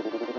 you